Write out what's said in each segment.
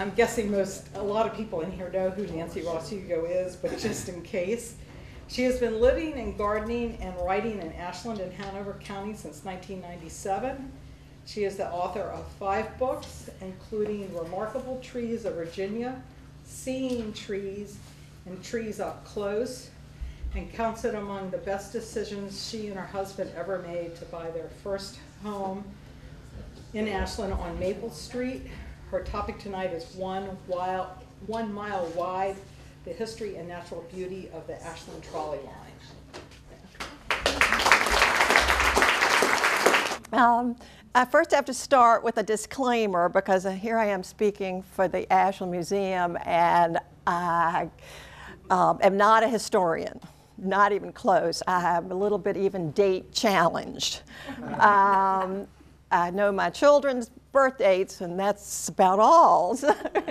I'm guessing most, a lot of people in here know who Nancy Ross Hugo is, but just in case. She has been living and gardening and writing in Ashland and Hanover County since 1997. She is the author of five books, including Remarkable Trees of Virginia, Seeing Trees, and Trees Up Close, and counts it among the best decisions she and her husband ever made to buy their first home in Ashland on Maple Street. Her topic tonight is one, wild, one mile wide, the history and natural beauty of the Ashland trolley line. Um, I first have to start with a disclaimer because here I am speaking for the Ashland Museum and I um, am not a historian, not even close. I am a little bit even date challenged. Um, I know my children's birth dates and that's about all.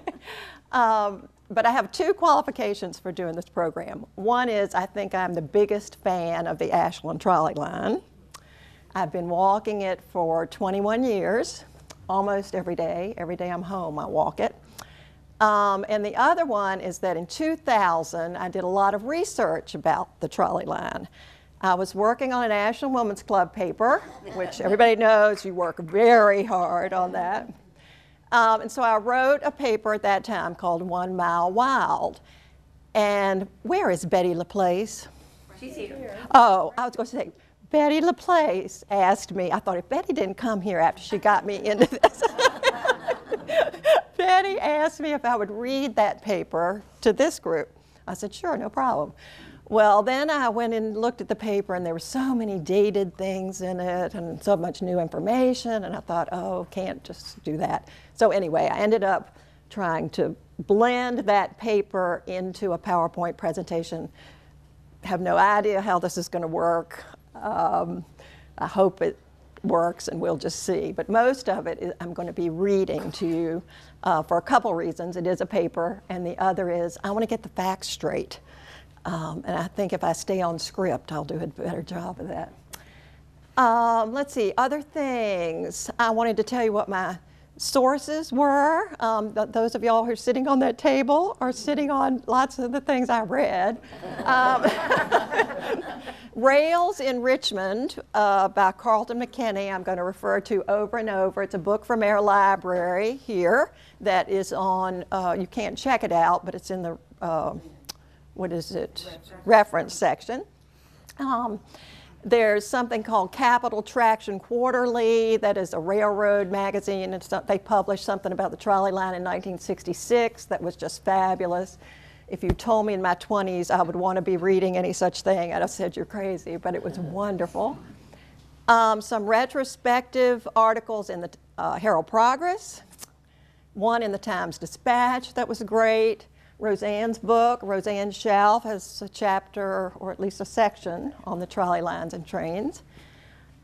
um, but I have two qualifications for doing this program. One is I think I'm the biggest fan of the Ashland trolley line. I've been walking it for 21 years, almost every day. Every day I'm home, I walk it. Um, and the other one is that in 2000, I did a lot of research about the trolley line. I was working on a National Women's Club paper, which everybody knows you work very hard on that. Um, and so I wrote a paper at that time called One Mile Wild. And where is Betty LaPlace? She's here. Oh, I was going to say, Betty LaPlace asked me, I thought if Betty didn't come here after she got me into this. Betty asked me if I would read that paper to this group. I said, sure, no problem. Well, then I went and looked at the paper, and there were so many dated things in it and so much new information, and I thought, oh, can't just do that. So, anyway, I ended up trying to blend that paper into a PowerPoint presentation. Have no idea how this is going to work. Um, I hope it works, and we'll just see. But most of it is, I'm going to be reading to you uh, for a couple reasons. It is a paper, and the other is I want to get the facts straight. Um, and I think if I stay on script, I'll do a better job of that. Um, let's see, other things. I wanted to tell you what my sources were. Um, th those of y'all who are sitting on that table are sitting on lots of the things I read. Um, Rails in Richmond uh, by Carlton McKinney, I'm going to refer to over and over. It's a book from our library here that is on, uh, you can't check it out, but it's in the uh, what is it, reference section. Um, there's something called Capital Traction Quarterly, that is a railroad magazine. And they published something about the trolley line in 1966 that was just fabulous. If you told me in my 20s I would want to be reading any such thing, I'd have said you're crazy, but it was wonderful. Um, some retrospective articles in the uh, Herald Progress, one in the Times Dispatch that was great. Rosanne's book, Rosanne Shalf, has a chapter or at least a section on the trolley lines and trains.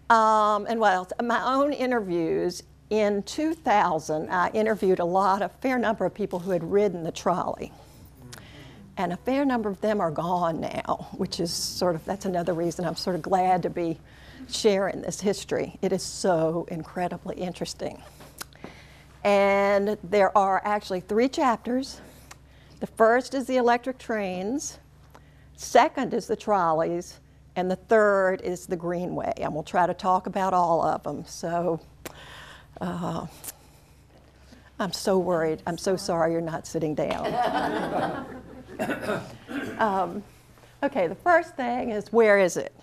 Um, and what else? My own interviews. In 2000, I interviewed a lot, a fair number of people who had ridden the trolley. And a fair number of them are gone now, which is sort of, that's another reason I'm sort of glad to be sharing this history. It is so incredibly interesting. And there are actually three chapters the first is the electric trains, second is the trolleys, and the third is the Greenway. And we'll try to talk about all of them. So uh, I'm so worried. I'm so sorry you're not sitting down. um, okay, the first thing is where is it?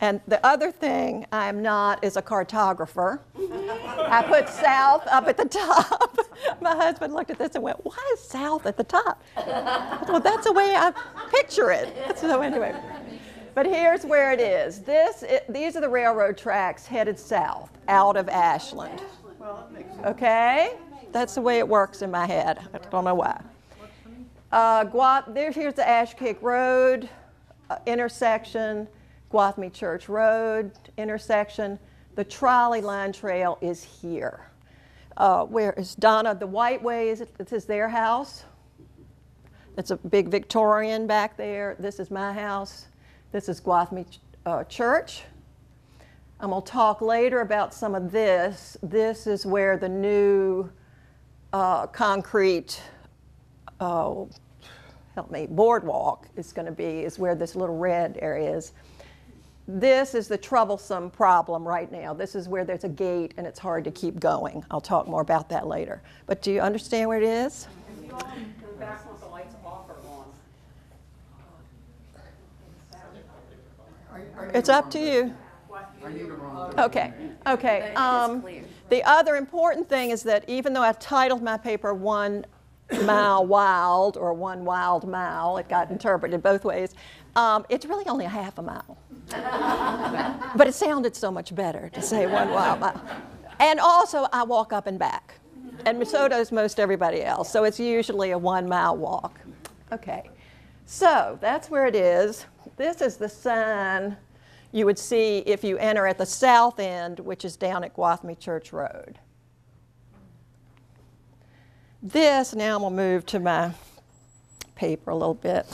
And the other thing I'm not is a cartographer. I put south up at the top. My husband looked at this and went, Why is south at the top? well, that's the way I picture it. So, anyway. But here's where it is. This, it, these are the railroad tracks headed south out of Ashland. Okay? That's the way it works in my head. I don't know why. Uh, Guap, there, here's the Ashcake Road uh, intersection. Gwathmey Church Road intersection. The trolley line trail is here. Uh, where is Donna? The Whiteway, is it, this is their house. It's a big Victorian back there. This is my house. This is Gwathmey uh, Church. I'm going to talk later about some of this. This is where the new uh, concrete, oh, help me, boardwalk is going to be, is where this little red area is. This is the troublesome problem right now. This is where there's a gate and it's hard to keep going. I'll talk more about that later. But do you understand where it is? If you all in the back want the lights off or on? It's up to you. Okay, okay. Um, the other important thing is that even though I've titled my paper One Mile Wild or One Wild Mile, it got interpreted both ways, um, it's really only a half a mile. But it sounded so much better to say one wild mile. And also, I walk up and back. And so does most everybody else. So it's usually a one mile walk. Okay, so that's where it is. This is the sign you would see if you enter at the south end, which is down at Gwathmey Church Road. This, now I'm going to move to my paper a little bit.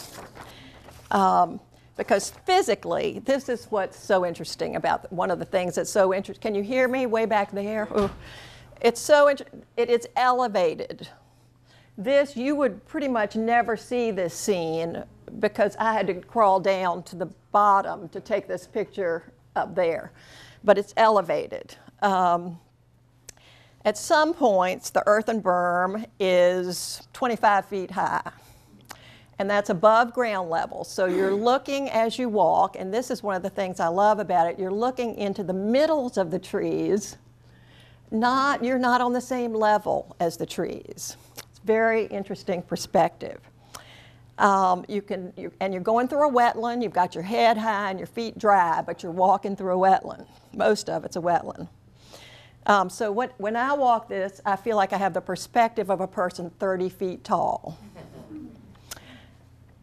Um, because physically, this is what's so interesting about one of the things that's so interesting. Can you hear me way back there? Ooh. It's so it is elevated. This you would pretty much never see this scene because I had to crawl down to the bottom to take this picture up there, but it's elevated. Um, at some points, the earthen berm is 25 feet high and that's above ground level. So you're looking as you walk, and this is one of the things I love about it. You're looking into the middles of the trees. Not you're not on the same level as the trees. It's very interesting perspective. Um, you can, you, and you're going through a wetland. You've got your head high and your feet dry, but you're walking through a wetland. Most of it's a wetland. Um, so what, when I walk this, I feel like I have the perspective of a person 30 feet tall.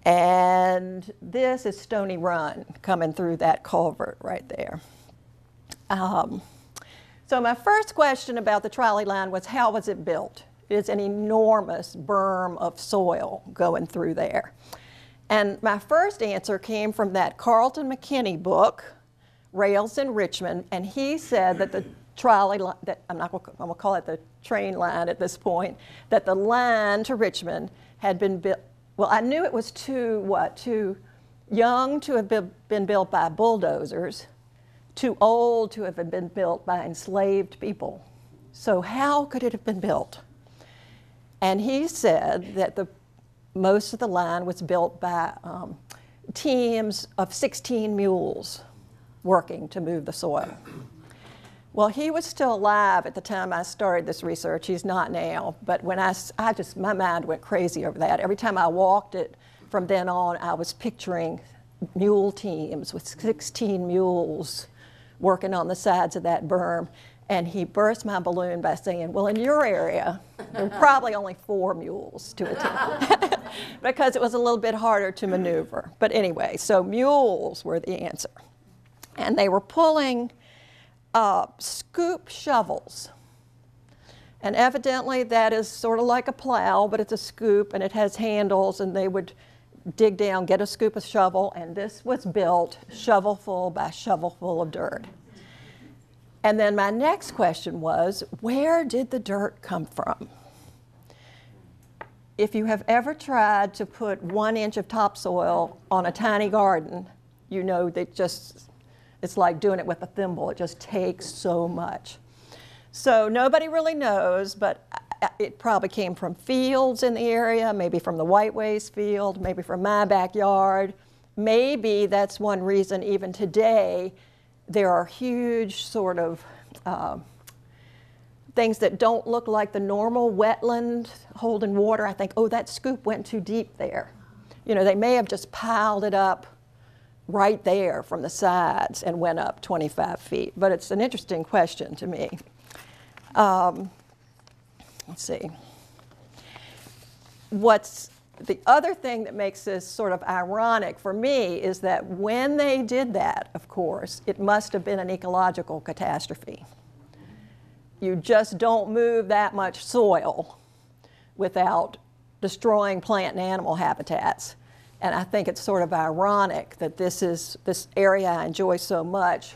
And this is Stony Run coming through that culvert right there. Um, so my first question about the trolley line was how was it built? It's an enormous berm of soil going through there. And my first answer came from that Carlton McKinney book, Rails in Richmond, and he said that the trolley line, that I'm not I'm gonna call it the train line at this point, that the line to Richmond had been built, well, I knew it was too, what, too young to have been, built by bulldozers, too old to have been built by enslaved people. So, how could it have been built? And he said that the, most of the line was built by um, teams of 16 mules working to move the soil. Well, he was still alive at the time I started this research. He's not now. But when I, I just, my mind went crazy over that. Every time I walked it from then on, I was picturing mule teams with 16 mules working on the sides of that berm. And he burst my balloon by saying, Well, in your area, there were probably only four mules to a team because it was a little bit harder to maneuver. But anyway, so mules were the answer. And they were pulling uh, scoop shovels. And evidently, that is sort of like a plow, but it's a scoop and it has handles, and they would dig down, get a scoop of shovel, and this was built shovelful by shovelful of dirt. And then my next question was where did the dirt come from? If you have ever tried to put one inch of topsoil on a tiny garden, you know that just it's like doing it with a thimble, it just takes so much. So nobody really knows, but it probably came from fields in the area, maybe from the White Whiteways field, maybe from my backyard. Maybe that's one reason, even today, there are huge sort of uh, things that don't look like the normal wetland holding water. I think, oh, that scoop went too deep there. You know, they may have just piled it up right there from the sides and went up 25 feet. But it's an interesting question to me. Um, let's see. What's the other thing that makes this sort of ironic for me is that when they did that, of course, it must have been an ecological catastrophe. You just don't move that much soil without destroying plant and animal habitats. And I think it's sort of ironic that this is this area I enjoy so much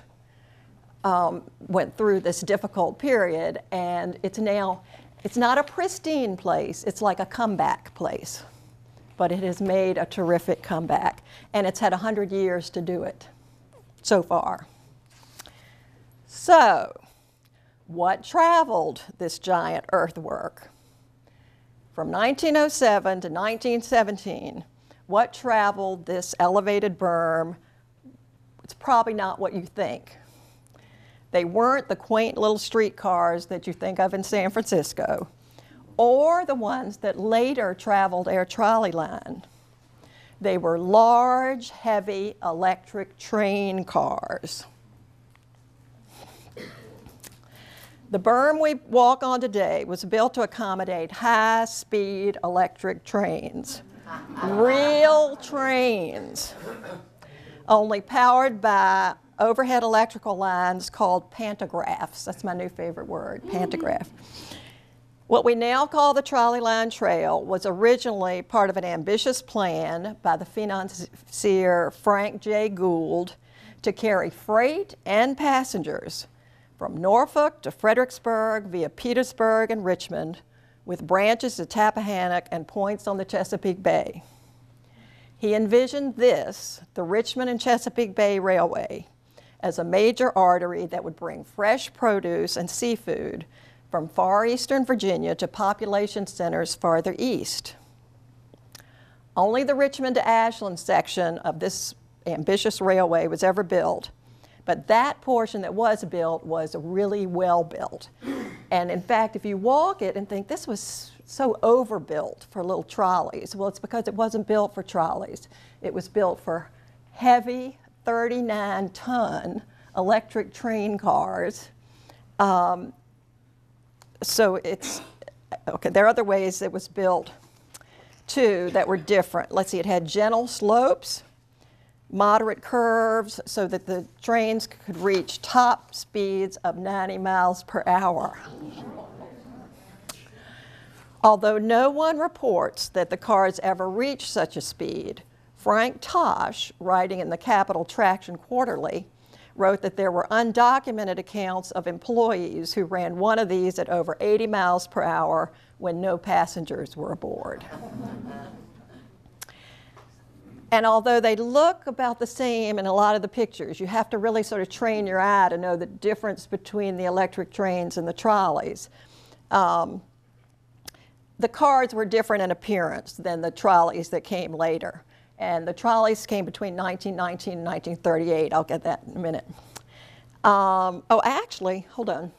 um, went through this difficult period, and it's now, It's not a pristine place, it's like a comeback place. But it has made a terrific comeback, and it's had 100 years to do it so far. So, what traveled this giant earthwork? From 1907 to 1917, what traveled this elevated berm? It's probably not what you think. They weren't the quaint little streetcars that you think of in San Francisco, or the ones that later traveled our trolley line. They were large, heavy electric train cars. The berm we walk on today was built to accommodate high speed electric trains. Real trains, only powered by overhead electrical lines called pantographs. That's my new favorite word, pantograph. What we now call the Trolley Line Trail was originally part of an ambitious plan by the financier Frank J. Gould to carry freight and passengers from Norfolk to Fredericksburg via Petersburg and Richmond, with branches to Tappahannock and points on the Chesapeake Bay. He envisioned this, the Richmond and Chesapeake Bay Railway, as a major artery that would bring fresh produce and seafood from far eastern Virginia to population centers farther east. Only the Richmond to Ashland section of this ambitious railway was ever built, but that portion that was built was really well built. And in fact, if you walk it and think this was so overbuilt for little trolleys, well, it's because it wasn't built for trolleys. It was built for heavy 39 ton electric train cars. Um, so it's, okay, there are other ways it was built too that were different. Let's see, it had gentle slopes, moderate curves, so that the trains could reach top speeds of 90 miles per hour. Although no one reports that the cars ever reached such a speed, Frank Tosh, writing in the Capital Traction Quarterly, wrote that there were undocumented accounts of employees who ran one of these at over 80 miles per hour when no passengers were aboard. And although they look about the same in a lot of the pictures, you have to really sort of train your eye to know the difference between the electric trains and the trolleys. Um, the cars were different in appearance than the trolleys that came later. And the trolleys came between 1919 and 1938. I'll get that in a minute. Um, oh, actually, hold on.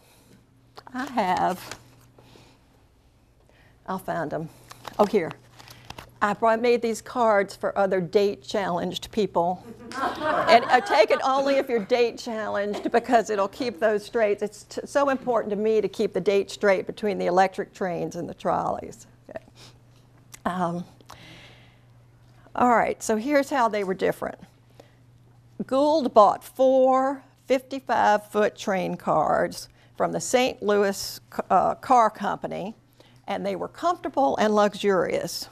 I have, I'll find them. Oh, here. I made these cards for other date challenged people. and I take it only if you're date challenged because it'll keep those straight. It's so important to me to keep the date straight between the electric trains and the trolleys. Okay. Um, all right, so here's how they were different. Gould bought four 55 foot train cars from the St. Louis uh, Car Company, and they were comfortable and luxurious.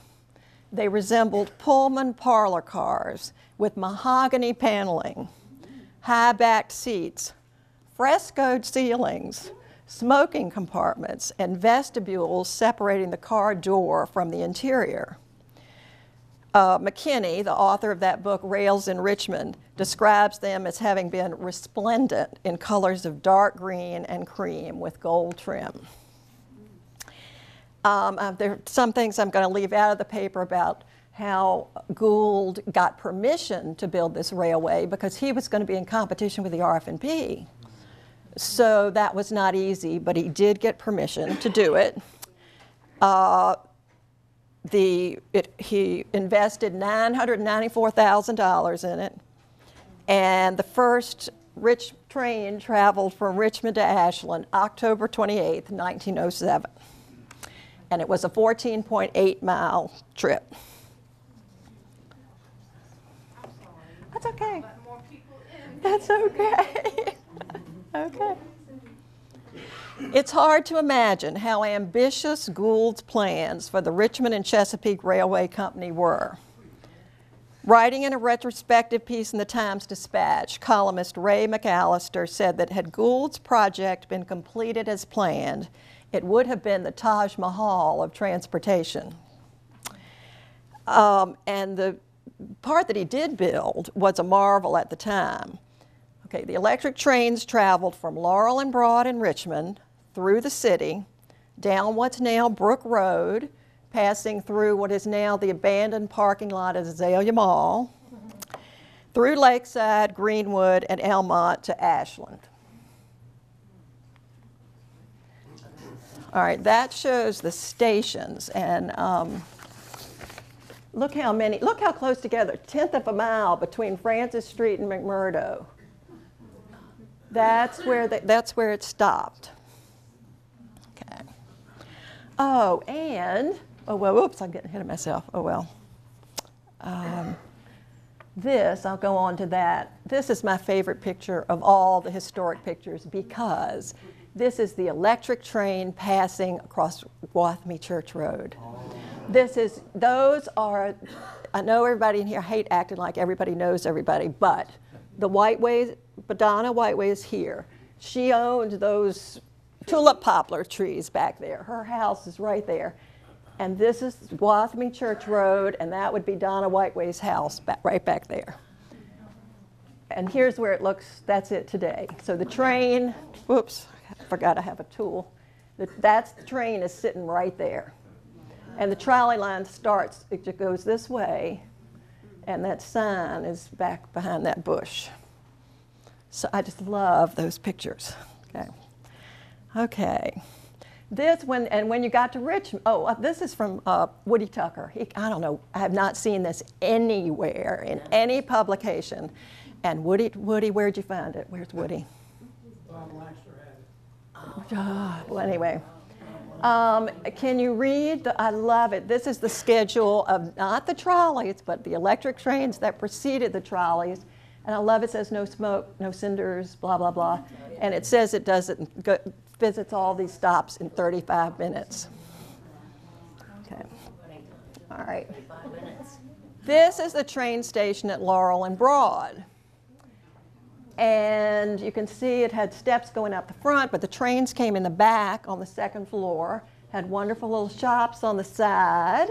They resembled Pullman parlor cars with mahogany paneling, high backed seats, frescoed ceilings, smoking compartments, and vestibules separating the car door from the interior. Uh, McKinney, the author of that book, Rails in Richmond, describes them as having been resplendent in colors of dark green and cream with gold trim. Um, uh, there are some things I'm going to leave out of the paper about how Gould got permission to build this railway because he was going to be in competition with the RF&P. So that was not easy, but he did get permission to do it. Uh, the, it, he invested $994,000 in it, and the first rich train traveled from Richmond to Ashland October 28, 1907. And it was a 14.8 mile trip. That's okay. That's okay. okay. It's hard to imagine how ambitious Gould's plans for the Richmond and Chesapeake Railway Company were. Writing in a retrospective piece in the Times Dispatch, columnist Ray McAllister said that had Gould's project been completed as planned, it would have been the Taj Mahal of transportation. Um, and the part that he did build was a marvel at the time. Okay, the electric trains traveled from Laurel and Broad in Richmond through the city, down what's now Brook Road, passing through what is now the abandoned parking lot at Azalea Mall, through Lakeside, Greenwood, and Elmont to Ashland. All right, that shows the stations, and um, look how many, look how close together, tenth of a mile between Francis Street and McMurdo. That's where, the, that's where it stopped. Okay. Oh, and, oh, well, oops, I'm getting ahead of myself. Oh, well. Um, this, I'll go on to that. This is my favorite picture of all the historic pictures because this is the electric train passing across Gwathmey Church Road. This is, those are, I know everybody in here hate acting like everybody knows everybody, but the Whiteway, Badonna Whiteway is here. She owned those tulip poplar trees back there. Her house is right there. And this is Gwathmey Church Road, and that would be Donna Whiteway's house back, right back there. And here's where it looks, that's it today. So the train, whoops, forgot I have a tool. That's, the train is sitting right there. And the trolley line starts, it just goes this way, and that sign is back behind that bush. So I just love those pictures. Okay. Okay. This when and when you got to Richmond. Oh, uh, this is from uh, Woody Tucker. He, I don't know. I have not seen this anywhere in any publication. And Woody, Woody, where'd you find it? Where's Woody? Well, anyway. Um, can you read? The, I love it. This is the schedule of not the trolleys, but the electric trains that preceded the trolleys. And I love it says no smoke, no cinders, blah, blah, blah. And it says it does it, go, visits all these stops in 35 minutes. Okay. All right. This is the train station at Laurel and Broad. And you can see it had steps going out the front, but the trains came in the back on the second floor, had wonderful little shops on the side.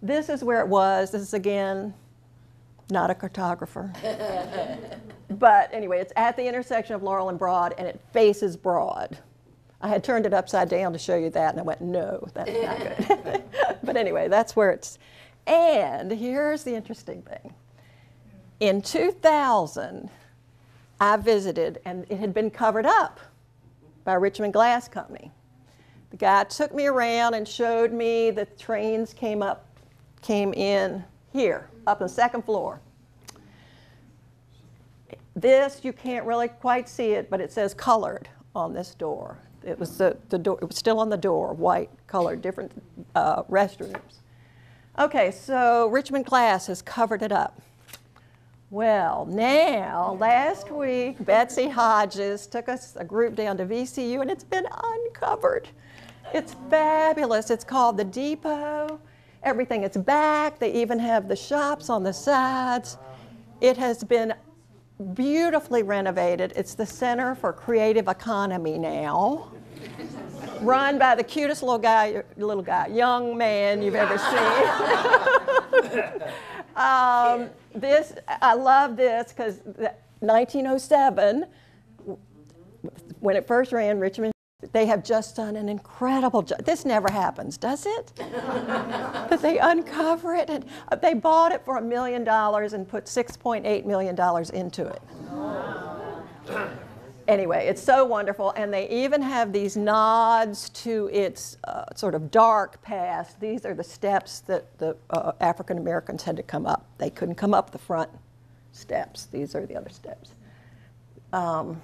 This is where it was. This is again not a cartographer. but anyway, it's at the intersection of Laurel and Broad, and it faces Broad. I had turned it upside down to show you that, and I went, no, that's not good. but anyway, that's where it's. And here's the interesting thing. In 2000, I visited, and it had been covered up by Richmond Glass Company. The guy took me around and showed me the trains came up, came in here, up on the second floor. This, you can't really quite see it, but it says colored on this door. It was the, the door, it was still on the door, white colored, different uh, restrooms. Okay, so Richmond Glass has covered it up. Well, now, last week, Betsy Hodges took us, a group down to VCU, and it's been uncovered. It's fabulous. It's called the Depot. Everything is back. They even have the shops on the sides. It has been beautifully renovated. It's the Center for Creative Economy now, run by the cutest little guy, little guy, young man you've ever seen. um, this, I love this because 1907, when it first ran, Richmond, they have just done an incredible job. This never happens, does it? but they uncover it and uh, they bought it for a million dollars and put 6.8 million dollars into it. Anyway, it's so wonderful, and they even have these nods to its uh, sort of dark past. These are the steps that the uh, African Americans had to come up. They couldn't come up the front steps. These are the other steps. Um,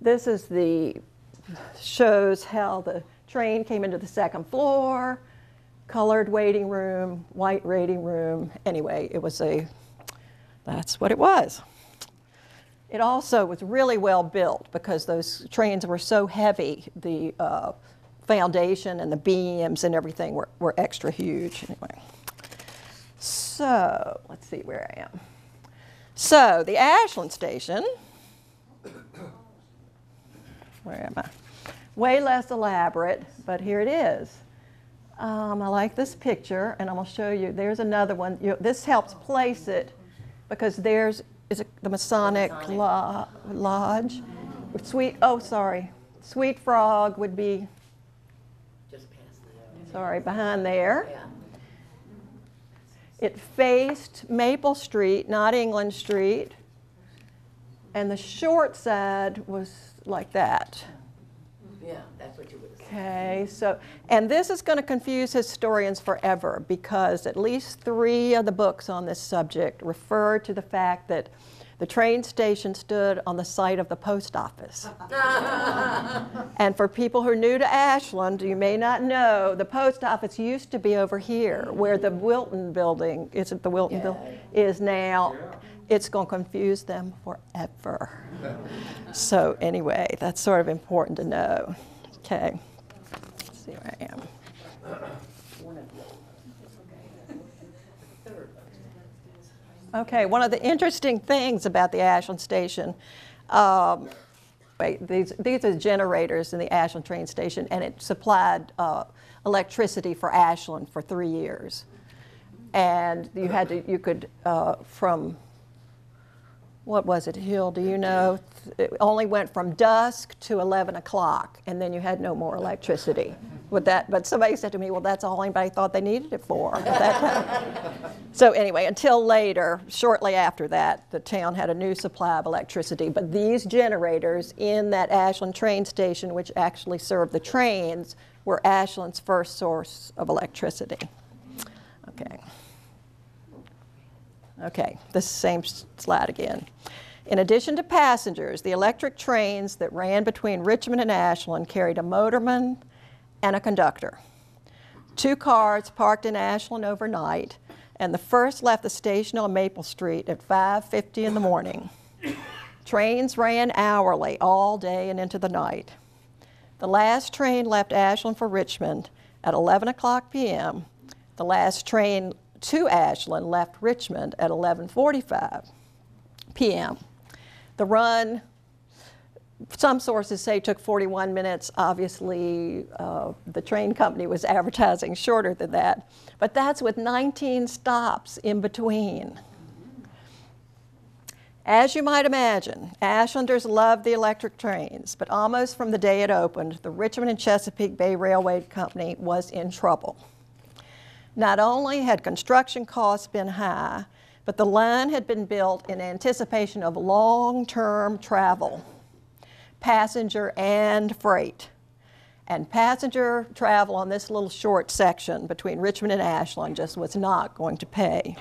this is the shows how the train came into the second floor, colored waiting room, white waiting room. Anyway, it was a, that's what it was. It also was really well built because those trains were so heavy. The uh, foundation and the beams and everything were, were extra huge. Anyway. So, let's see where I am. So, the Ashland station, where am I? Way less elaborate, but here it is. Um, I like this picture, and I'm going to show you. There's another one. You, this helps place it because there's is it the Masonic, Lo- Lodge. Sweet, oh, sorry. Sweet Frog would be, Just past sorry, behind there. Yeah. It faced Maple Street, not England Street. And the short side was like that. Yeah, that's what you would. Okay, so, and this is going to confuse historians forever because at least three of the books on this subject refer to the fact that the train station stood on the site of the post office. and for people who are new to Ashland, you may not know, the post office used to be over here where the Wilton building, is it the Wilton building, is now. It's going to confuse them forever. so, anyway, that's sort of important to know. Okay. See where I am. Okay, one of the interesting things about the Ashland station, um, wait, these, these are generators in the Ashland train station, and it supplied uh, electricity for Ashland for three years. And you had to, you could, uh, from what was it, Hill, do you know? It only went from dusk to 11 o'clock, and then you had no more electricity. With that, but somebody said to me, well, that's all anybody thought they needed it for. at that time." so anyway, until later, shortly after that, the town had a new supply of electricity. But these generators in that Ashland train station, which actually served the trains, were Ashland's first source of electricity. Okay. Okay, this same slide again. In addition to passengers, the electric trains that ran between Richmond and Ashland carried a motorman and a conductor. Two cars parked in Ashland overnight, and the first left the station on Maple Street at 5:50 in the morning. Trains ran hourly all day and into the night. The last train left Ashland for Richmond at 11 o'clock p.m. The last train to Ashland left Richmond at 11:45 p.m. The run, some sources say took 41 minutes. Obviously, uh, the train company was advertising shorter than that, but that's with 19 stops in between. As you might imagine, Ashlanders loved the electric trains, but almost from the day it opened, the Richmond and Chesapeake Bay Railway Company was in trouble. Not only had construction costs been high, but the line had been built in anticipation of long term travel, passenger and freight. And passenger travel on this little short section between Richmond and Ashland just was not going to pay.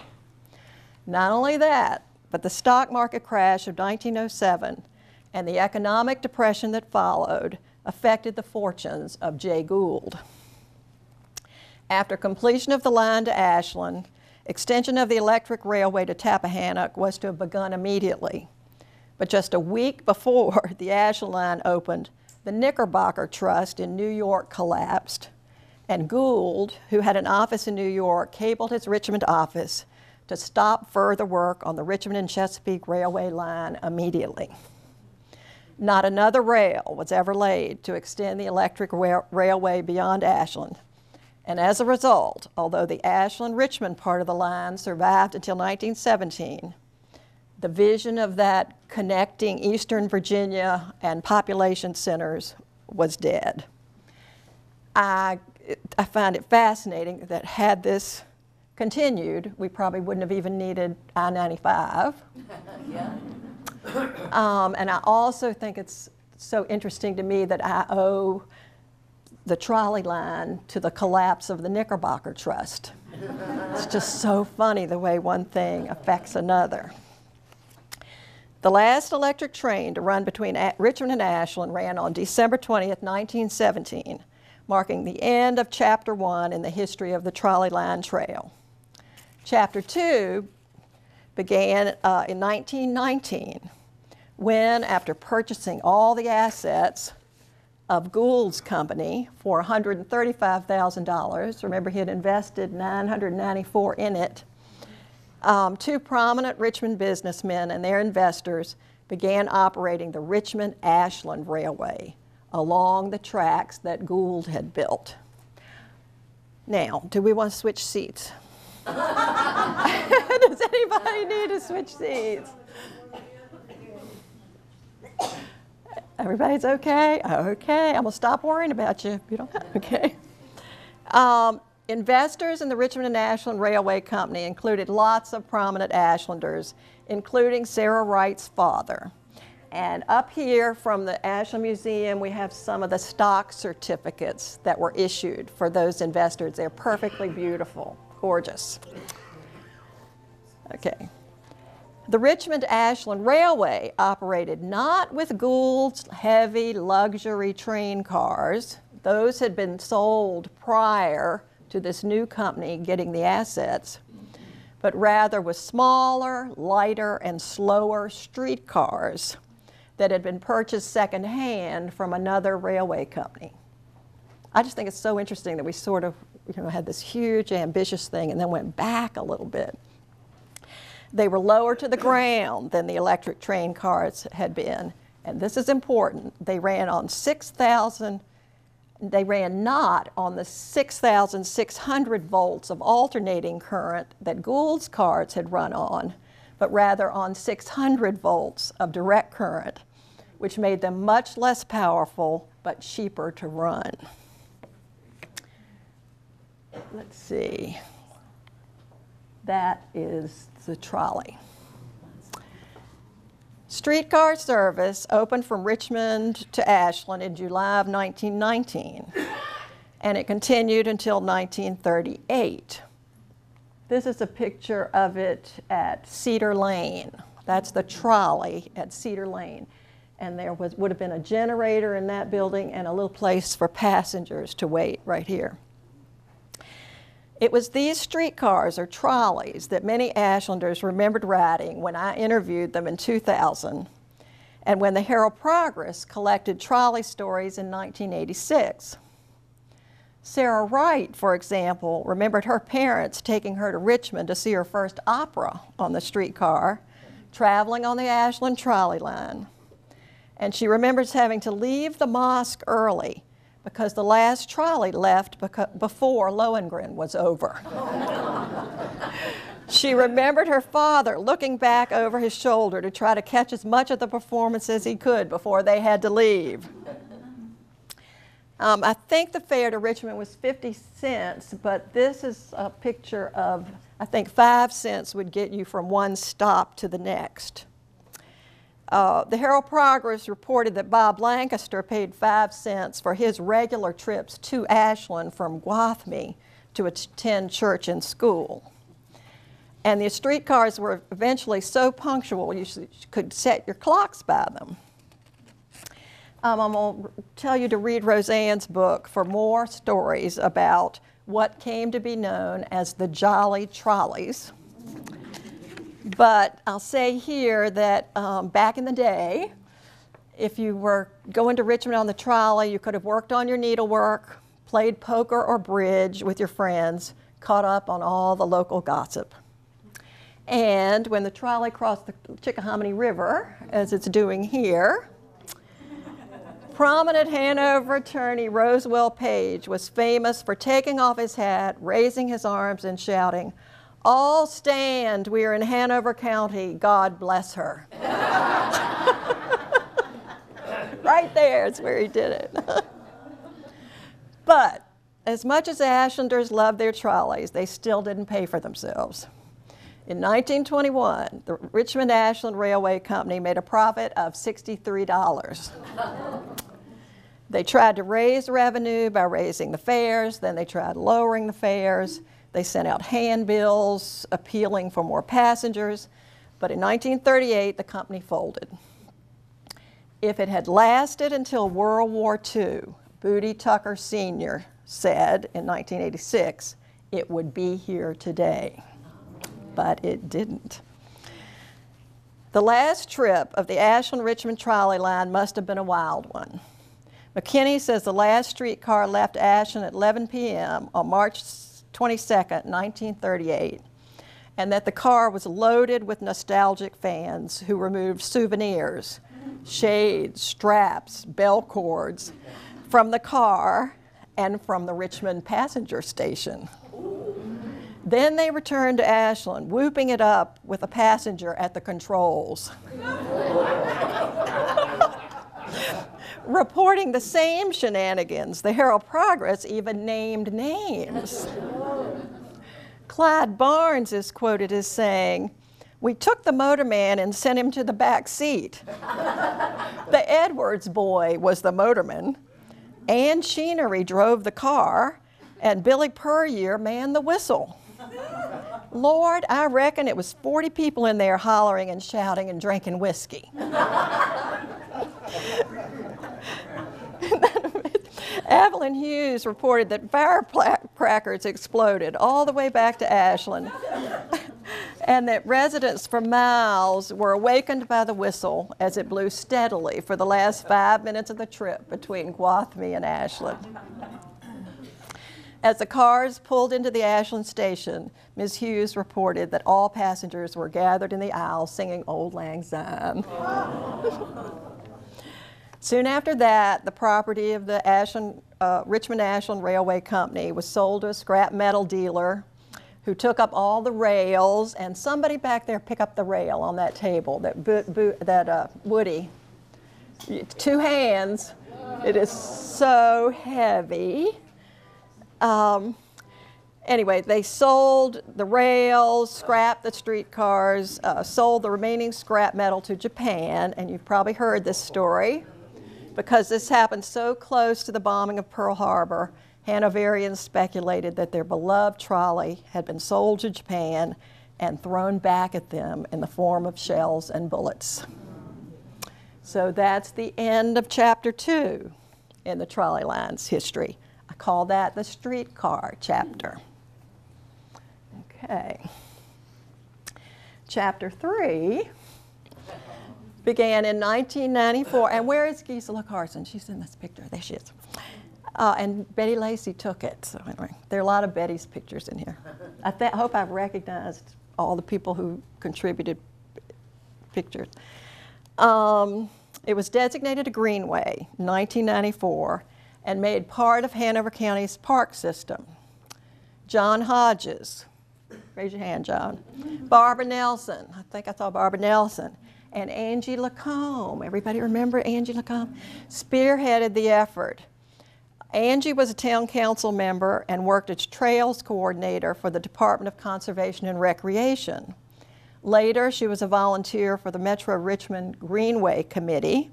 Not only that, but the stock market crash of 1907 and the economic depression that followed affected the fortunes of Jay Gould. After completion of the line to Ashland, extension of the electric railway to Tappahannock was to have begun immediately. But just a week before the Ashland line opened, the Knickerbocker Trust in New York collapsed, and Gould, who had an office in New York, cabled his Richmond office to stop further work on the Richmond and Chesapeake Railway line immediately. Not another rail was ever laid to extend the electric rail- railway beyond Ashland. And as a result, although the Ashland Richmond part of the line survived until 1917, the vision of that connecting Eastern Virginia and population centers was dead. I, I find it fascinating that had this continued, we probably wouldn't have even needed I 95. Yeah. Um, and I also think it's so interesting to me that I owe the trolley line to the collapse of the Knickerbocker Trust. it's just so funny the way one thing affects another. The last electric train to run between Richmond and Ashland ran on December 20th, 1917, marking the end of Chapter 1 in the history of the trolley line trail. Chapter 2 began uh, in 1919 when, after purchasing all the assets of Gould's company for $135,000, remember he had invested 994 in it, um, two prominent Richmond businessmen and their investors began operating the Richmond Ashland Railway along the tracks that Gould had built. Now, do we want to switch seats? Does anybody need to switch seats? Everybody's okay? Okay, I'm gonna stop worrying about you. You okay. Um, investors in the Richmond and Ashland Railway Company included lots of prominent Ashlanders, including Sarah Wright's father. And up here from the Ashland Museum, we have some of the stock certificates that were issued for those investors. They're perfectly beautiful, gorgeous. Okay. The Richmond Ashland Railway operated not with Gould's heavy luxury train cars. Those had been sold prior to this new company getting the assets, but rather with smaller, lighter, and slower streetcars that had been purchased secondhand from another railway company. I just think it's so interesting that we sort of you know, had this huge, ambitious thing and then went back a little bit. They were lower to the ground than the electric train cars had been. And this is important. They ran on 6,000, they ran not on the 6,600 volts of alternating current that Gould's cars had run on, but rather on 600 volts of direct current, which made them much less powerful but cheaper to run. Let's see. That is the trolley. Streetcar service opened from Richmond to Ashland in July of 1919, and it continued until 1938. This is a picture of it at Cedar Lane. That's the trolley at Cedar Lane. And there was, would have been a generator in that building and a little place for passengers to wait right here. It was these streetcars or trolleys that many Ashlanders remembered riding when I interviewed them in 2000 and when the Herald Progress collected trolley stories in 1986. Sarah Wright, for example, remembered her parents taking her to Richmond to see her first opera on the streetcar, traveling on the Ashland trolley line. And she remembers having to leave the mosque early because the last trolley left before Lohengrin was over. she remembered her father looking back over his shoulder to try to catch as much of the performance as he could before they had to leave. Um, I think the fare to Richmond was 50 cents, but this is a picture of, I think, five cents would get you from one stop to the next. Uh, the Herald Progress reported that Bob Lancaster paid five cents for his regular trips to Ashland from Gwathmey to attend church and school. And the streetcars were eventually so punctual you could set your clocks by them. Um, I'm going to tell you to read Rosanne's book for more stories about what came to be known as the Jolly Trolleys. But I'll say here that um, back in the day, if you were going to Richmond on the trolley, you could have worked on your needlework, played poker or bridge with your friends, caught up on all the local gossip. And when the trolley crossed the Chickahominy River, as it's doing here, prominent Hanover attorney Roswell Page was famous for taking off his hat, raising his arms, and shouting, all stand. We are in Hanover County. God bless her. right there is where he did it. but as much as Ashlanders loved their trolleys, they still didn't pay for themselves. In 1921, the Richmond Ashland Railway Company made a profit of $63. they tried to raise revenue by raising the fares, then they tried lowering the fares. They sent out handbills appealing for more passengers, but in 1938 the company folded. If it had lasted until World War II, Booty Tucker Sr. said in 1986, it would be here today. But it didn't. The last trip of the Ashland Richmond trolley line must have been a wild one. McKinney says the last streetcar left Ashland at 11 p.m. on March 22, 1938, and that the car was loaded with nostalgic fans who removed souvenirs, shades, straps, bell cords from the car and from the Richmond passenger station. Then they returned to Ashland, whooping it up with a passenger at the controls. Reporting the same shenanigans, the Herald Progress even named names. Clyde Barnes is quoted as saying, We took the motorman and sent him to the back seat. the Edwards boy was the motorman. Ann Sheenery drove the car, and Billy Puryear manned the whistle. Lord, I reckon it was 40 people in there hollering and shouting and drinking whiskey. Evelyn Hughes reported that firecrackers exploded all the way back to Ashland, and that residents for miles were awakened by the whistle as it blew steadily for the last five minutes of the trip between Gwathmey and Ashland. As the cars pulled into the Ashland station, Ms. Hughes reported that all passengers were gathered in the aisle singing Auld Lang Syne. Soon after that, the property of the Ashland, uh, Richmond Ashland Railway Company was sold to a scrap metal dealer who took up all the rails, and somebody back there pick up the rail on that table, that, bo- bo- that uh, Woody. Two hands. It is so heavy. Um, anyway, they sold the rails, scrapped the streetcars, uh, sold the remaining scrap metal to Japan, and you've probably heard this story. Because this happened so close to the bombing of Pearl Harbor, Hanoverians speculated that their beloved trolley had been sold to Japan and thrown back at them in the form of shells and bullets. So that's the end of chapter two in the trolley lines history. I call that the streetcar chapter. Okay. Chapter three began in 1994. And where is Gisela Carson? She's in this picture. There she is. Uh, and Betty Lacey took it. So anyway, there are a lot of Betty's pictures in here. I hope I've recognized all the people who contributed pictures. Um, it was designated a greenway in 1994 and made part of Hanover County's park system. John Hodges, raise your hand, John. Barbara Nelson, I think I saw Barbara Nelson, and Angie Lacombe. Everybody remember Angie Lacombe? Spearheaded the effort. Angie was a town council member and worked as trails coordinator for the Department of Conservation and Recreation. Later, she was a volunteer for the Metro Richmond Greenway Committee,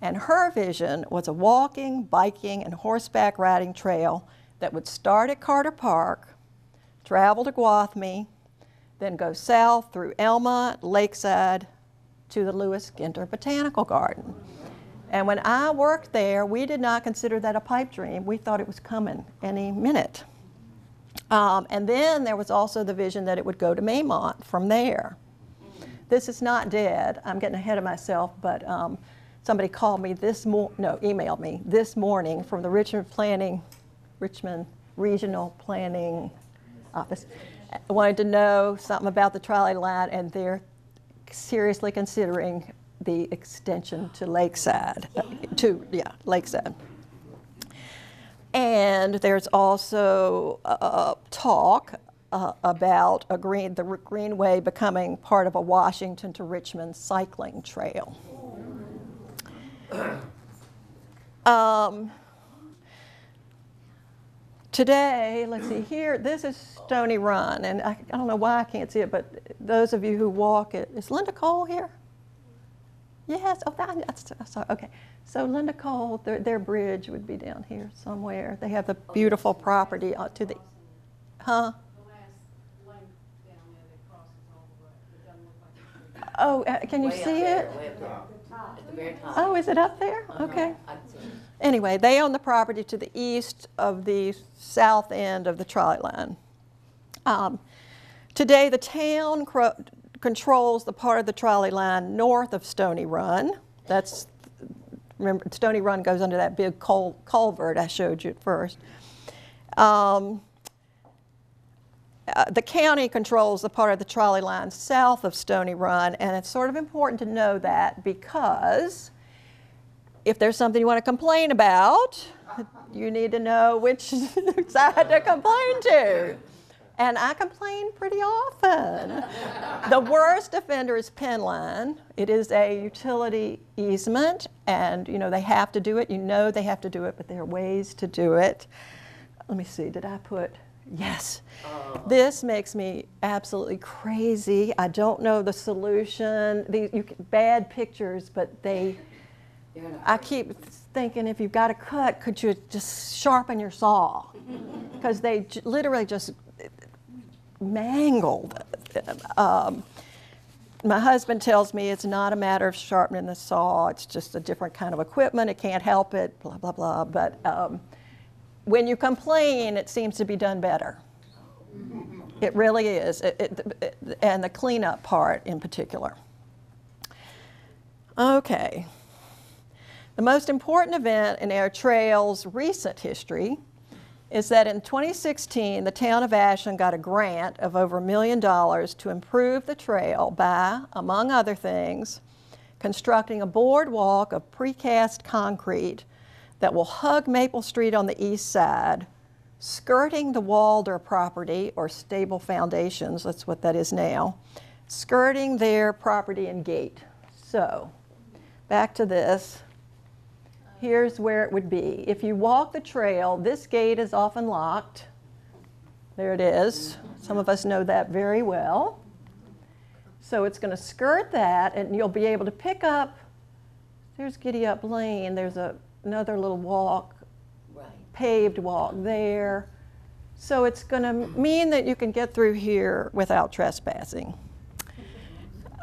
and her vision was a walking, biking, and horseback riding trail that would start at Carter Park, travel to Gwathmey, then go south through Elmont, Lakeside, to the Lewis Ginter Botanical Garden. And when I worked there, we did not consider that a pipe dream. We thought it was coming any minute. Um, and then there was also the vision that it would go to Maymont from there. This is not dead. I'm getting ahead of myself, but um, somebody called me this mo- no, emailed me this morning from the Richmond Planning, Richmond Regional Planning Office. Wanted to know something about the trolley line, and they're seriously considering the extension to Lakeside, uh, to, yeah, Lakeside. And there's also uh, talk uh, about a green, the Greenway becoming part of a Washington to Richmond cycling trail. Um, today, let's see here, this is Stony Run, and I, I don't know why I can't see it, but those of you who walk it, is Linda Cole here? Yes, oh, that, that's, sorry, okay. So Linda Cole, their, their bridge would be down here somewhere. They have the beautiful property uh, to the, huh? The last lane down there that crosses all the way, it doesn't look like it's. Oh, uh, can you Way up see there, it? Way up there, at the very top. Oh, is it up there? Uh-huh, Okay. I can see it. Anyway, they own the property to the east of the south end of the trolley line. Um, today, the town cro- controls the part of the trolley line north of Stony Run. That's remember Stony Run goes under that big cul- culvert I showed you at first. Um, uh, the county controls the part of the trolley line south of Stony Run, and it's sort of important to know that because if there's something you want to complain about, you need to know which side to complain to. And I complain pretty often. the worst offender is Penline. It is a utility easement, and you know they have to do it. You know they have to do it, but there are ways to do it. Let me see. Did I put? Yes. This makes me absolutely crazy. I don't know the solution. These you, bad pictures, but they. I keep thinking if you've got a cut, could you just sharpen your saw? Because they j- literally just mangled. Um, my husband tells me it's not a matter of sharpening the saw, it's just a different kind of equipment, it can't help it, blah, blah, blah. But um, when you complain, it seems to be done better. It really is, It- it- it- and the cleanup part in particular. Okay. The most important event in our trail's recent history is that in 2016, the town of Ashland got a grant of over a million dollars to improve the trail by, among other things, constructing a boardwalk of precast concrete that will hug Maple Street on the east side, skirting the Walder property or stable foundations, that's what that is now, skirting their property and gate. So, back to this here's where it would be. If you walk the trail, this gate is often locked. There it is. Some of us know that very well. So it's going to skirt that, and you'll be able to pick up. There's Giddy Up Lane. There's a, another little walk, Right. paved walk there. So it's going to mean that you can get through here without trespassing.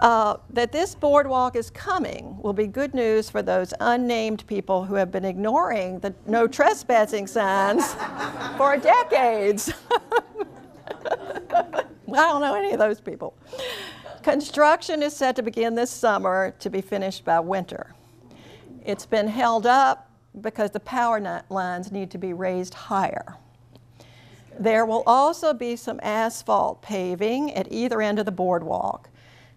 Uh, that this boardwalk is coming will be good news for those unnamed people who have been ignoring the no trespassing signs for decades. I don't know any of those people. Construction is set to begin this summer to be finished by winter. It's been held up because the power lines need to be raised higher. There will also be some asphalt paving at either end of the boardwalk,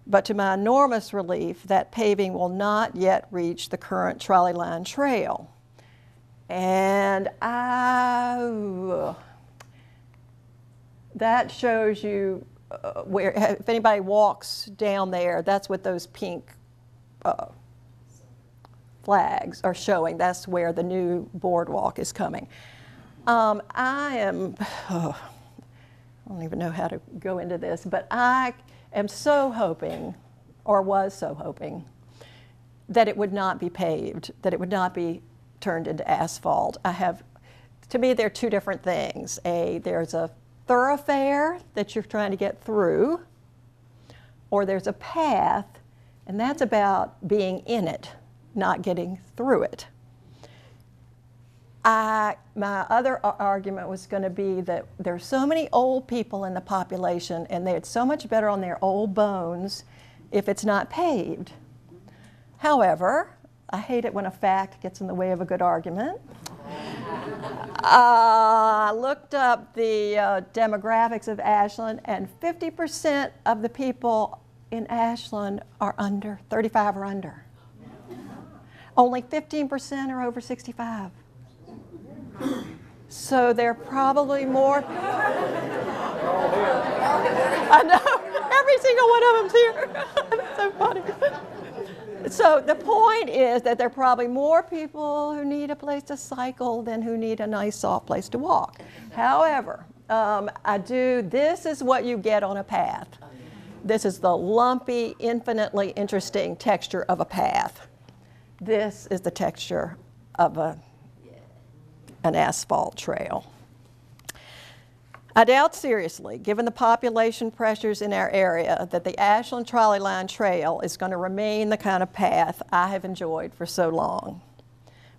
but to my enormous relief, that paving will not yet reach the current trolley line trail. And I, that shows you uh, where, if anybody walks down there, that's what those pink uh, flags are showing. That's where the new boardwalk is coming. Um, I am, I don't even know how to go into this, but I am so hoping, or was so hoping, that it would not be paved, that it would not be turned into asphalt. I have, to me, they're two different things. A, there's a thoroughfare that you're trying to get through, or there's a path, and that's about being in it, not getting through it. I, my other argument was going to be that there's so many old people in the population, and they're so much better on their old bones if it's not paved. However, I hate it when a fact gets in the way of a good argument. Uh, I looked up the uh, demographics of Ashland, and 50% of the people in Ashland are under 35 or under. Only 15% are over 65. So they're probably more. I know, every single one of them's here. That's so funny. So the point is that there are probably more people who need a place to cycle than who need a nice soft place to walk. However, um, I do, this is what you get on a path. This is the lumpy, infinitely interesting texture of a path. This is the texture of a, an asphalt trail. I doubt seriously, given the population pressures in our area, that the Ashland Trolley Line Trail is going to remain the kind of path I have enjoyed for so long.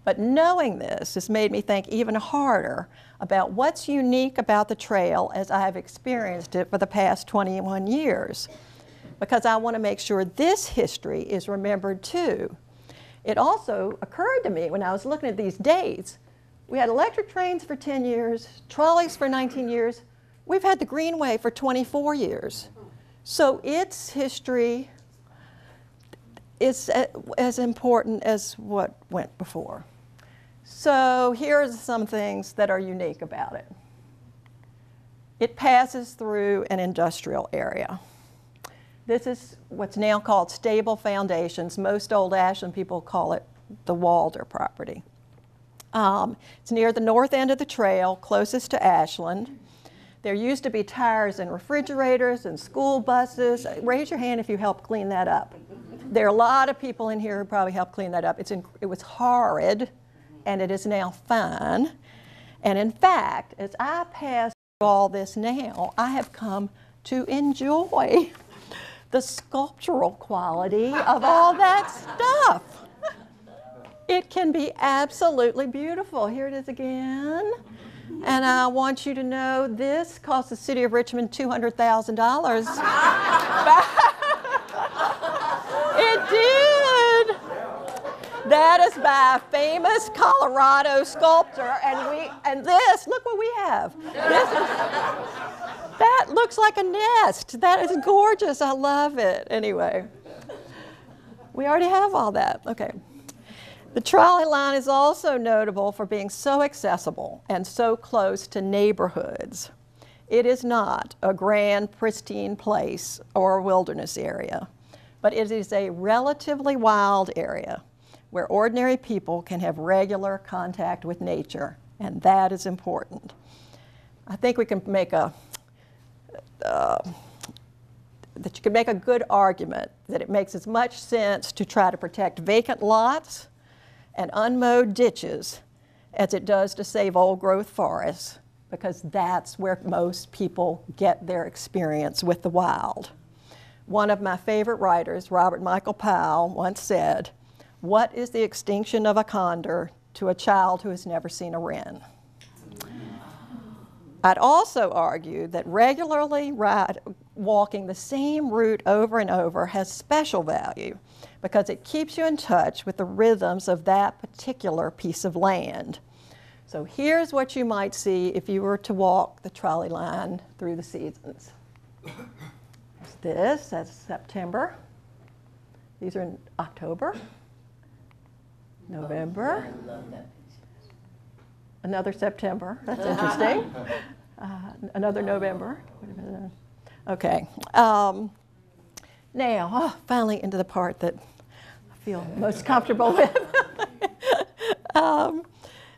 But knowing this has made me think even harder about what's unique about the trail as I have experienced it for the past 21 years, because I want to make sure this history is remembered too. It also occurred to me when I was looking at these dates we had electric trains for 10 years, trolleys for 19 years. We've had the Greenway for 24 years. So its history is as important as what went before. So here are some things that are unique about it. It passes through an industrial area. This is what's now called stable foundations. Most old Ashland people call it the Walder property. Um, it's near the north end of the trail, closest to Ashland. There used to be tires and refrigerators and school buses. Raise your hand if you helped clean that up. There are a lot of people in here who probably helped clean that up. It's in, it was horrid, and it is now fine. And in fact, as I pass through all this now, I have come to enjoy the sculptural quality of all that stuff. It can be absolutely beautiful. Here it is again. And I want you to know this cost the city of Richmond $200,000. it did. That is by a famous Colorado sculptor. And we and this, look what we have. This is, that looks like a nest. That is gorgeous. I love it. Anyway. We already have all that. Okay. The trolley line is also notable for being so accessible and so close to neighborhoods. It is not a grand, pristine place or a wilderness area, but it is a relatively wild area where ordinary people can have regular contact with nature, and that is important. I think we can make a that you can make a good argument that it makes as much sense to try to protect vacant lots and unmowed ditches as it does to save old growth forests because that's where most people get their experience with the wild. One of my favorite writers, Robert Michael Pyle, once said, What is the extinction of a condor to a child who has never seen a wren? I'd also argue that regularly ride, walking the same route over and over has special value because it keeps you in touch with the rhythms of that particular piece of land. So here's what you might see if you were to walk the trolley line through the seasons. There's this, that's September. These are in October, November, another September. That's interesting. Uh, another November. Okay. Um, now, oh, finally into the part that I feel most comfortable with. um,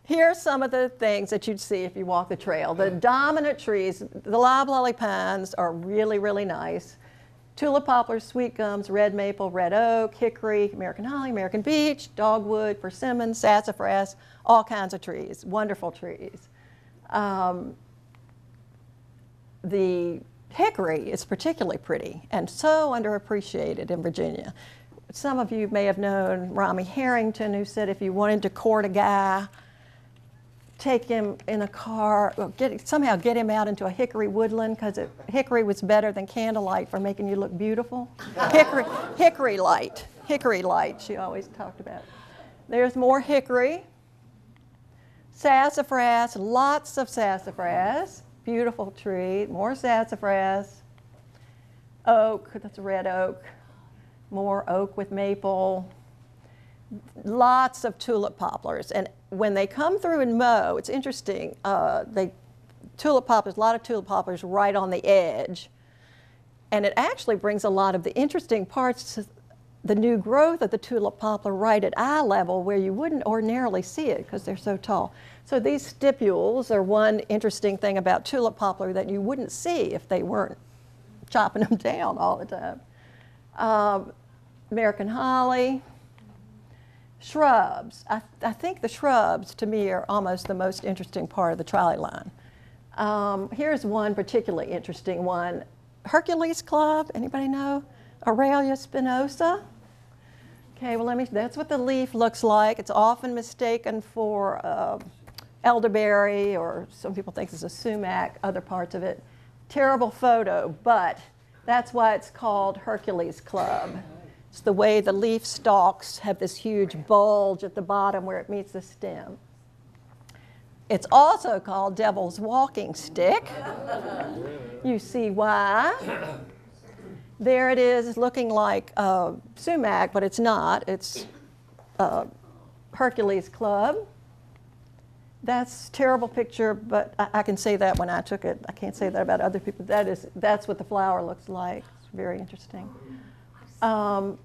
here are some of the things that you'd see if you walk the trail. The dominant trees, the loblolly pines are really, really nice. Tulip poplars, sweet gums, red maple, red oak, hickory, American holly, American beech, dogwood, persimmon, sassafras, all kinds of trees, wonderful trees. Um, the hickory is particularly pretty and so underappreciated in Virginia. Some of you may have known Rami Harrington, who said if you wanted to court a guy, take him in a car, get, somehow get him out into a hickory woodland because hickory was better than candlelight for making you look beautiful. hickory, hickory light, hickory light, she always talked about. There's more hickory. Sassafras, lots of sassafras. Beautiful tree. More sassafras. Oak, that's red oak. More oak with maple. Lots of tulip poplars. And when they come through and mow, it's interesting. Uh, they tulip poplars, a lot of tulip poplars right on the edge. And it actually brings a lot of the interesting parts to the new growth of the tulip poplar right at eye level where you wouldn't ordinarily see it because they're so tall. So these stipules are one interesting thing about tulip poplar that you wouldn't see if they weren't chopping them down all the time. Um, American holly, shrubs. I, I, think the shrubs to me are almost the most interesting part of the trolley line. Um, here's one particularly interesting one. Hercules Club, anybody know? Aralia spinosa. Okay, well, let me, that's what the leaf looks like. It's often mistaken for uh, elderberry, or some people think it's a sumac, other parts of it. Terrible photo, but that's why it's called Hercules Club. It's the way the leaf stalks have this huge bulge at the bottom where it meets the stem. It's also called Devil's Walking Stick. You see why? There it is, looking like uh, sumac, but it's not. It's uh, Hercules Club. That's terrible picture, but I, I can say that when I took it. I can't say that about other people. That is, that's what the flower looks like. It's very interesting. Um,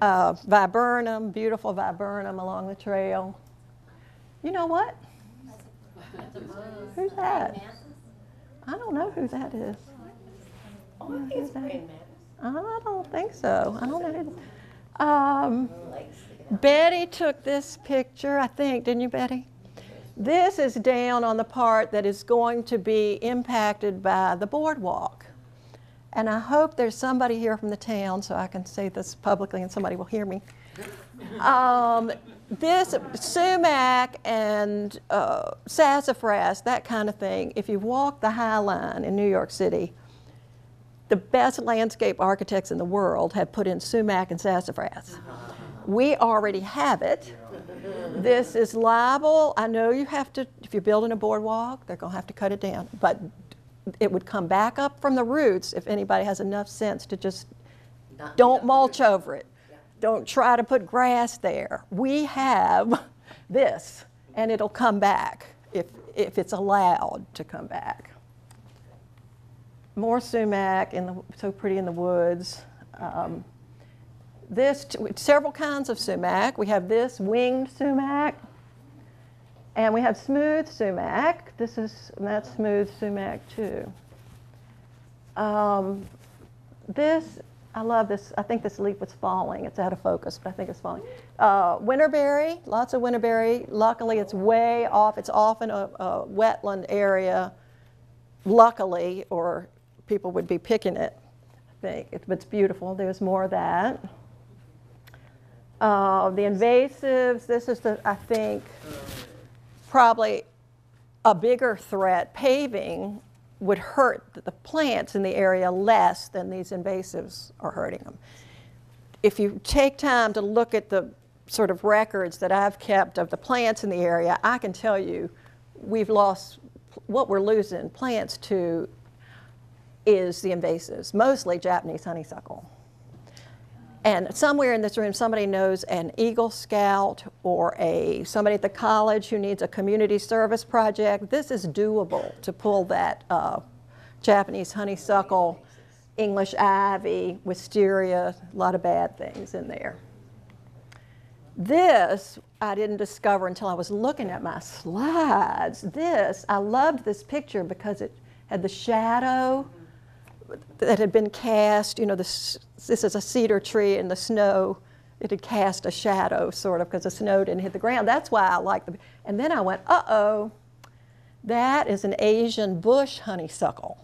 uh, viburnum, beautiful viburnum along the trail. You know what? Who's that? I don't know who that is. Oh, I think it's praying. I don't think so. I don't know. Um, Legs sticking out. Betty took this picture, I think, didn't you, Betty? This is down on the part that is going to be impacted by the boardwalk. And I hope there's somebody here from the town so I can say this publicly and somebody will hear me. Um, this sumac and uh, sassafras, that kind of thing, if you walk the High Line in New York City, the best landscape architects in the world have put in sumac and sassafras. We already have it. This is liable. I know you have to, if you're building a boardwalk, they're going to have to cut it down. But it would come back up from the roots if anybody has enough sense to just Not- don't mulch over it. Don't try to put grass there. We have this, and it'll come back if, if it's allowed to come back. More sumac, in the, so pretty in the woods. Um, this, several kinds of sumac. We have this winged sumac, and we have smooth sumac. This is, that's smooth sumac too. Um, this, I love this. I think this leaf was falling. It's out of focus, but I think it's falling. Uh, winterberry, lots of winterberry. Luckily, it's way off. It's off in a, a wetland area. Luckily, or people would be picking it. I think it, it's beautiful. There's more of that. Uh, the invasives. This is the I think probably a bigger threat. Paving would hurt the plants in the area less than these invasives are hurting them. If you take time to look at the sort of records that I've kept of the plants in the area, I can tell you we've lost what we're losing plants to is the invasives, mostly Japanese honeysuckle. And somewhere in this room, somebody knows an Eagle Scout or a somebody at the college who needs a community service project. This is doable to pull that uh, Japanese honeysuckle, English ivy, wisteria, a lot of bad things in there. This I didn't discover until I was looking at my slides. This, I loved this picture because it had the shadow that had been cast, you know, this, this is a cedar tree in the snow. It had cast a shadow, sort of, because the snow didn't hit the ground. That's why I like the. And then I went, uh oh, that is an Asian bush honeysuckle.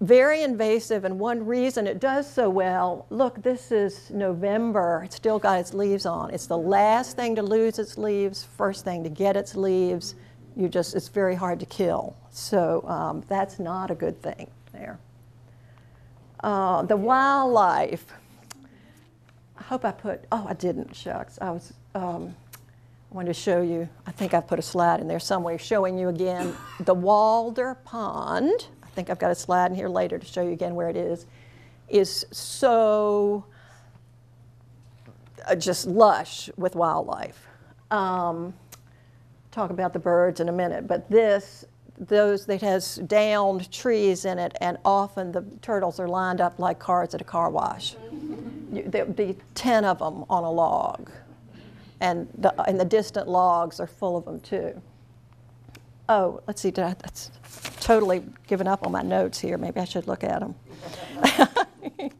Very invasive, and one reason it does so well look, this is November. It's still got its leaves on. It's the last thing to lose its leaves, first thing to get its leaves. You just, it's very hard to kill. So um, that's not a good thing there. Uh, the wildlife. I hope I put, oh, I didn't, shucks. I was, um, I wanted to show you, I think I've put a slide in there somewhere showing you again the Walder Pond. I think I've got a slide in here later to show you again where it is. Is so uh, just lush with wildlife. Um, talk about the birds in a minute, but this, those that has downed trees in it, and often the turtles are lined up like cars at a car wash. There'd be 10 of them on a log, and the, and the distant logs are full of them too. Oh, let's see, I, that's totally given up on my notes here. Maybe I should look at them.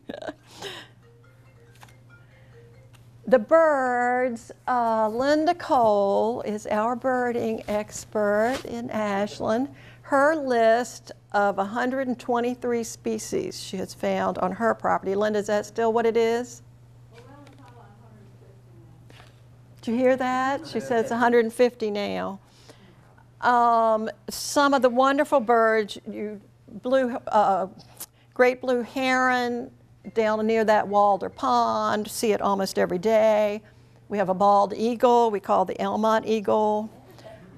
The birds, uh, Linda Cole is our birding expert in Ashland. Her list of 123 species she has found on her property. Linda, is that still what it is? Did you hear that? She says 150 now. Um, some of the wonderful birds, you blue, uh, great blue heron down near that Walder Pond, see it almost every day. We have a bald eagle we call the Elmont eagle.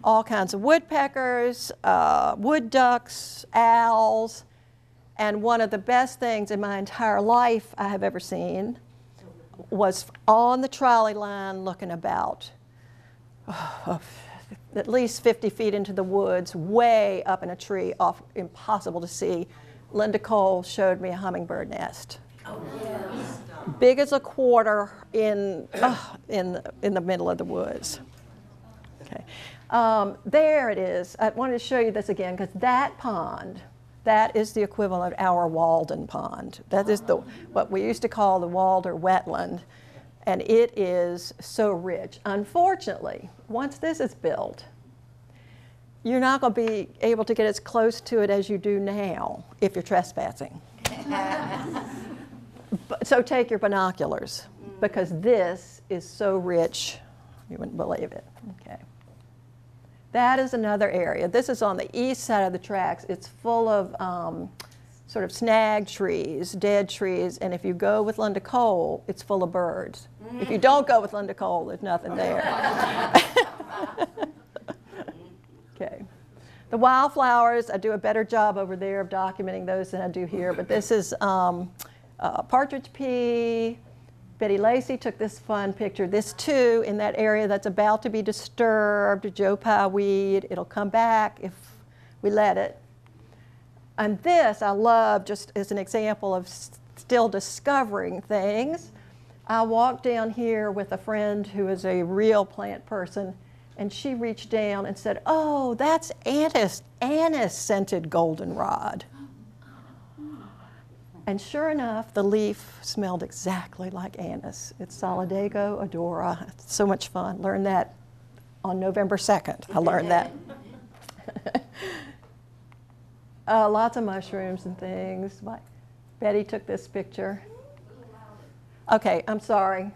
all kinds of woodpeckers, uh, wood ducks, owls, and one of the best things in my entire life I have ever seen was on the trolley line looking about at least 50 feet into the woods, way up in a tree, off impossible to see. Linda Cole showed me a hummingbird nest. Big as a quarter in, uh, in, in the middle of the woods. Okay. Um, there it is. I wanted to show you this again because that pond, that is the equivalent of our Walden Pond. That is the, what we used to call the Walder wetland. And it is so rich. Unfortunately, once this is built, you're not going to be able to get as close to it as you do now if you're trespassing. So take your binoculars because this is so rich, you wouldn't believe it. Okay. That is another area. This is on the east side of the tracks. It's full of um, sort of snag trees, dead trees, and if you go with Linda Cole, it's full of birds. If you don't go with Linda Cole, there's nothing there. okay. The wildflowers, I do a better job over there of documenting those than I do here, but this is um, uh, partridge pea. Betty Lacey took this fun picture. This too, in that area that's about to be disturbed, Joe Pye weed. It'll come back if we let it. And this I love just as an example of still discovering things. I walked down here with a friend who is a real plant person, and she reached down and said, Oh, that's anise, anise scented goldenrod. And sure enough, the leaf smelled exactly like anise. It's Solidago odora. So much fun. Learned that on November 2nd. I learned that. uh, lots of mushrooms and things. My- Betty took this picture. Okay, I'm sorry.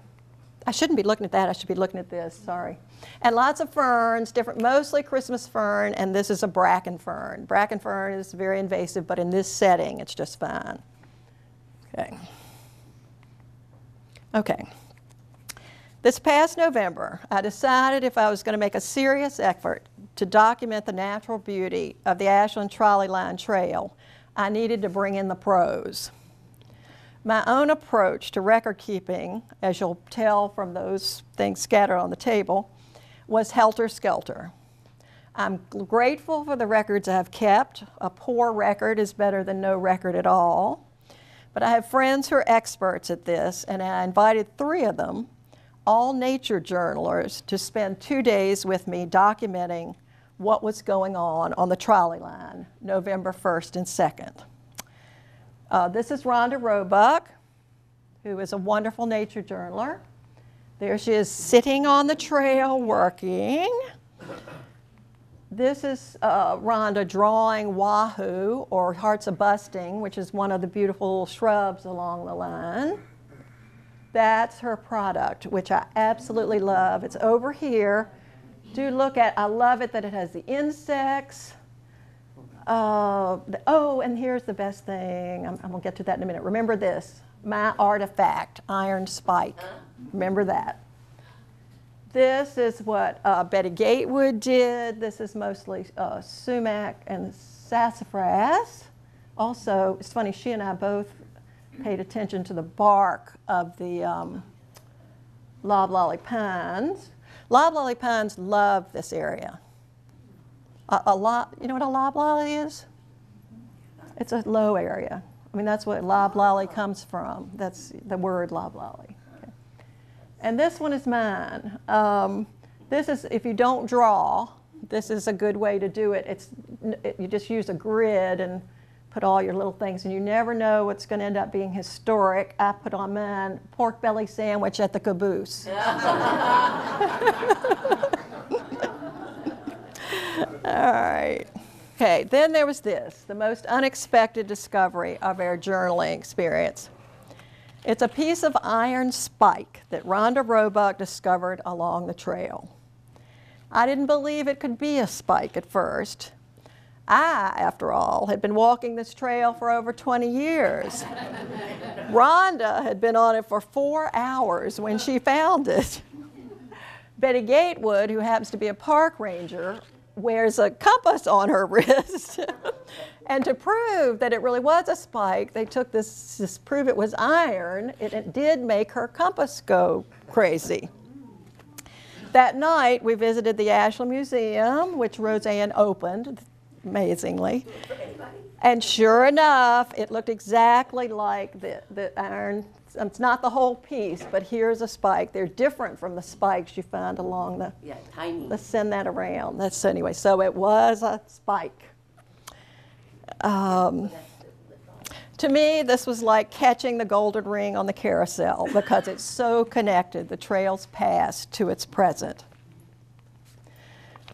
I shouldn't be looking at that. I should be looking at this. Sorry. And lots of ferns, different, mostly Christmas fern, and this is a bracken fern. Bracken fern is very invasive, but in this setting, it's just fine. Okay. Okay. This past November, I decided if I was going to make a serious effort to document the natural beauty of the Ashland Trolley Line Trail, I needed to bring in the pros. My own approach to record keeping, as you'll tell from those things scattered on the table, was helter skelter. I'm grateful for the records I've kept. A poor record is better than no record at all. But I have friends who are experts at this, and I invited three of them, all nature journalers, to spend two days with me documenting what was going on on the trolley line, November 1st and 2nd. Uh, this is Rhonda Roebuck, who is a wonderful nature journaler. There she is sitting on the trail working. This is uh, Rhonda drawing wahoo or hearts of busting, which is one of the beautiful shrubs along the line. That's her product, which I absolutely love. It's over here. Do look at, I love it that it has the insects. Uh, the- oh, and here's the best thing. I'm, I'm gonna get to that in a minute. Remember this, my artifact, iron spike. Remember that. This is what uh, Betty Gatewood did. This is mostly uh, sumac and sassafras. Also, it's funny, she and I both paid attention to the bark of the um, loblolly pines. Loblolly pines love this area. A, a lot, you know what a loblolly is? It's a low area. I mean, that's what loblolly comes from. That's the word loblolly. And this one is mine. Um, this is, if you don't draw, this is a good way to do it. It's, it, you just use a grid and put all your little things, and you never know what's going to end up being historic. I put on mine pork belly sandwich at the caboose. All right. Okay, then there was this the most unexpected discovery of our journaling experience. It's a piece of iron spike that Rhonda Roebuck discovered along the trail. I didn't believe it could be a spike at first. I, after all, had been walking this trail for over 20 years. Rhonda had been on it for four hours when she found it. Betty Gatewood, who happens to be a park ranger, wears a compass on her wrist. And to prove that it really was a spike, they took this, this prove it was iron, and it did make her compass go crazy. That night, we visited the Ashland Museum, which Rosanne opened, amazingly. And sure enough, it looked exactly like the, the iron. It's not the whole piece, but here's a spike. They're different from the spikes you find along the. Yeah, tiny. Let's send that around. That's anyway. So it was a spike. Um, to me, this was like catching the golden ring on the carousel because it's so connected, the trail's past to its present.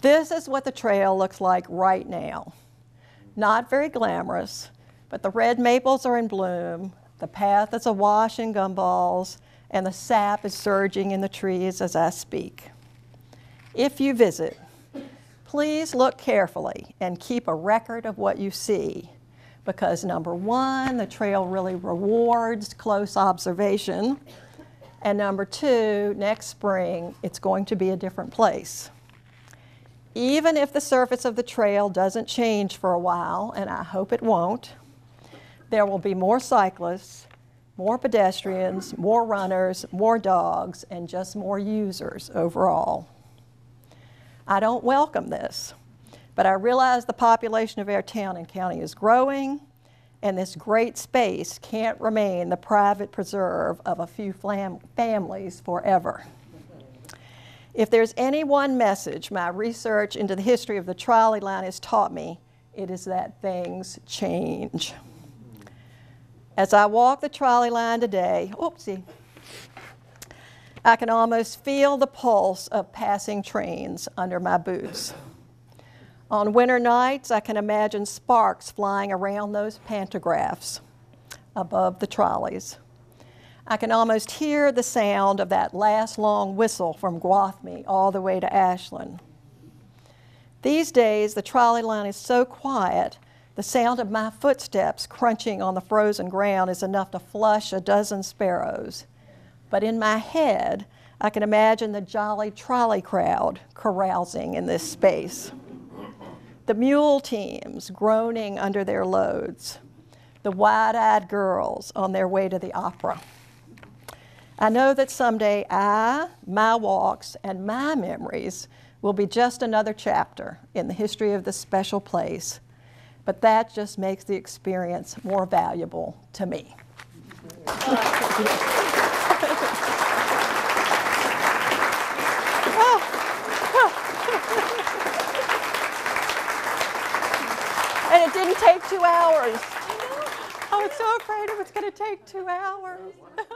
This is what the trail looks like right now. Not very glamorous, but the red maples are in bloom, the path is awash in gumballs, and the sap is surging in the trees as I speak. If you visit, please look carefully and keep a record of what you see because number one, the trail really rewards close observation. And number two, next spring, it's going to be a different place. Even if the surface of the trail doesn't change for a while, and I hope it won't, there will be more cyclists, more pedestrians, more runners, more dogs, and just more users overall. I don't welcome this. But I realize the population of our town and county is growing, and this great space can't remain the private preserve of a few families forever. If there's any one message my research into the history of the trolley line has taught me, it is that things change. As I walk the trolley line today, oopsie, I can almost feel the pulse of passing trains under my boots. On winter nights, I can imagine sparks flying around those pantographs above the trolleys. I can almost hear the sound of that last long whistle from Gwathmey all the way to Ashland. These days, the trolley line is so quiet, the sound of my footsteps crunching on the frozen ground is enough to flush a dozen sparrows. But in my head, I can imagine the jolly trolley crowd carousing in this space the mule teams groaning under their loads, the wide eyed girls on their way to the opera. I know that someday I, my walks, and my memories will be just another chapter in the history of this special place, but that just makes the experience more valuable to me. And it didn't take two hours. I was so afraid it was going to take two hours.